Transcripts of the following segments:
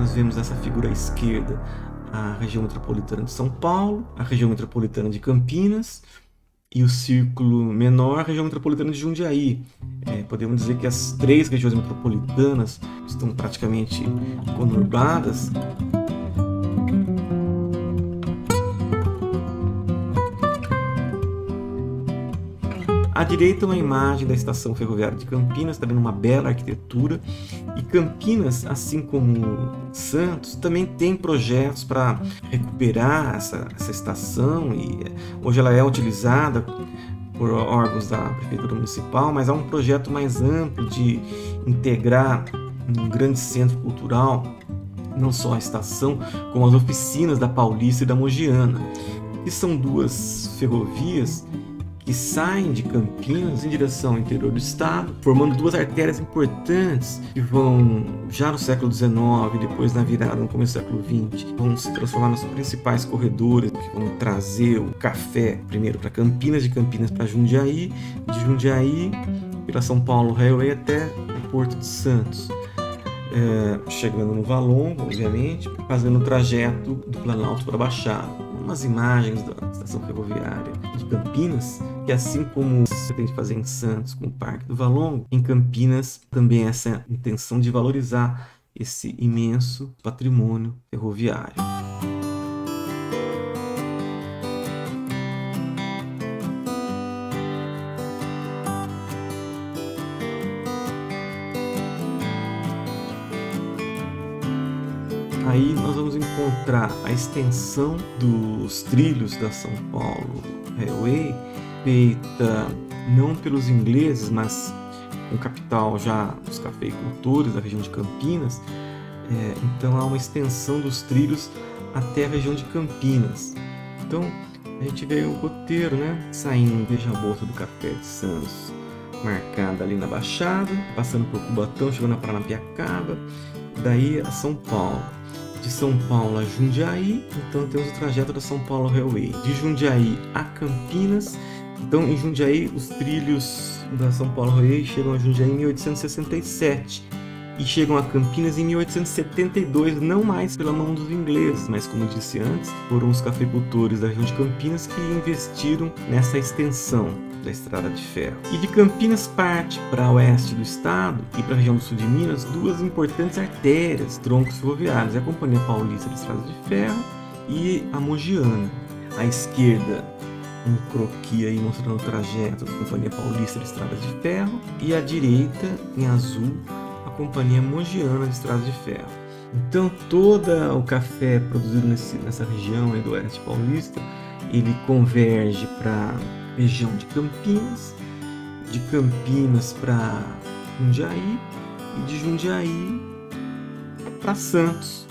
nós vemos essa figura à esquerda, a região metropolitana de São Paulo, a região metropolitana de Campinas e o círculo menor, a região metropolitana de Jundiaí. É, podemos dizer que as três regiões metropolitanas estão praticamente conurbadas À direita, uma imagem da estação ferroviária de Campinas, também uma bela arquitetura. Campinas, assim como Santos, também tem projetos para recuperar essa, essa estação. E eh, hoje ela é utilizada por órgãos da prefeitura municipal, mas há um projeto mais amplo de integrar um grande centro cultural não só a estação, como as oficinas da Paulista e da Mogiana. E são duas ferrovias que saem de Campinas em direção ao interior do estado, formando duas artérias importantes que vão, já no século XIX, depois na virada, no começo do século XX, vão se transformar nos principais corredores que vão trazer o café primeiro para Campinas, de Campinas para Jundiaí, de Jundiaí pela São Paulo Railway até o Porto de Santos. É, chegando no Valongo, obviamente, fazendo o trajeto do Planalto para a Baixada umas imagens da estação ferroviária de Campinas, que assim como você tem de fazer em Santos com o Parque do Valongo, em Campinas também essa intenção de valorizar esse imenso patrimônio ferroviário. Aí nós vamos encontrar a extensão dos trilhos da São Paulo Railway, feita não pelos ingleses, mas com capital já dos cafeicultores da região de Campinas. É, então há uma extensão dos trilhos até a região de Campinas. Então a gente vê o roteiro, né? Saindo desde a Bolsa do Café de Santos, marcada ali na Baixada, passando por Cubatão, chegando a Paranapiacaba, daí a São Paulo de São Paulo a Jundiaí, então temos o trajeto da São Paulo Railway. De Jundiaí a Campinas, então em Jundiaí os trilhos da São Paulo Railway chegam a Jundiaí em 1867 e chegam a Campinas em 1872, não mais pela mão dos ingleses, mas como disse antes, foram os cafeicultores da região de Campinas que investiram nessa extensão da estrada de ferro. E de Campinas parte para oeste do estado e para a região do sul de Minas duas importantes artérias, troncos ferroviários, a Companhia Paulista de Estradas de Ferro e a Mogiana. À esquerda, um croquis aí mostrando o trajeto da Companhia Paulista de Estradas de Ferro e à direita, em azul, a Companhia Mogiana de Estradas de Ferro. Então, todo o café produzido nesse, nessa região do oeste paulista, ele converge para região de Campinas, de Campinas para Jundiaí e de Jundiaí para Santos,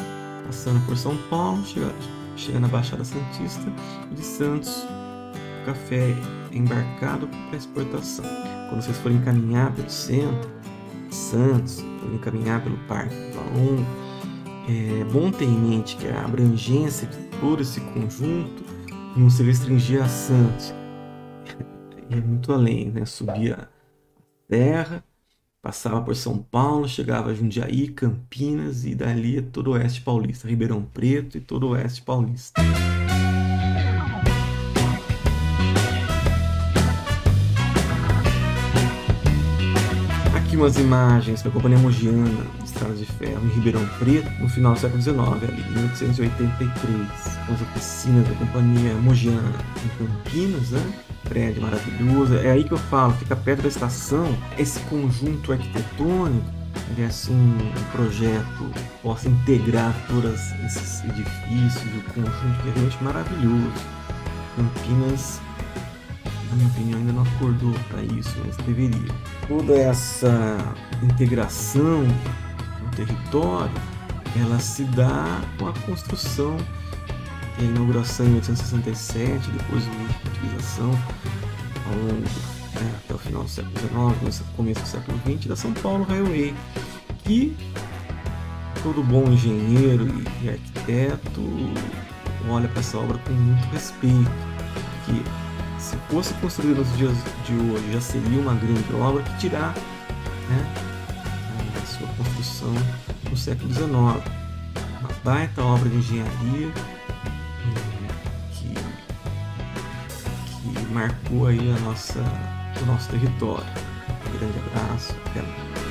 passando por São Paulo, chega, chega na Baixada Santista e de Santos café é embarcado para exportação. Quando vocês forem caminhar pelo centro, Santos, forem caminhar pelo Parque do é bom ter em mente que a abrangência de todo esse conjunto não se restringir a Santos, ia muito além, né? Subia a terra, passava por São Paulo, chegava a Jundiaí, Campinas e dali todo o oeste paulista, Ribeirão Preto e todo o oeste paulista. Aqui umas imagens da Companhia Mogiana, Estrada de Ferro, em Ribeirão Preto, no final do século XIX, ali, 1883. As oficinas da Companhia Mogiana em Campinas, né? prédio maravilhoso. É aí que eu falo, fica perto da estação. Esse conjunto arquitetônico, ele é assim, um projeto possa integrar todos esses edifícios, o conjunto que é realmente maravilhoso. Campinas, na minha opinião, ainda não acordou para isso, mas deveria. Toda essa integração no território, ela se dá com a construção a inauguração em 1867, depois a utilização ao longo né, até o final do século XIX, começo do século XX, da São Paulo Railway, que todo bom engenheiro e arquiteto olha para essa obra com muito respeito, se fosse construído nos dias de hoje, já seria uma grande obra que tirar né, a sua construção no século XIX. Uma baita obra de engenharia hum, que, que marcou aí a nossa, o nosso território. Um grande abraço, até.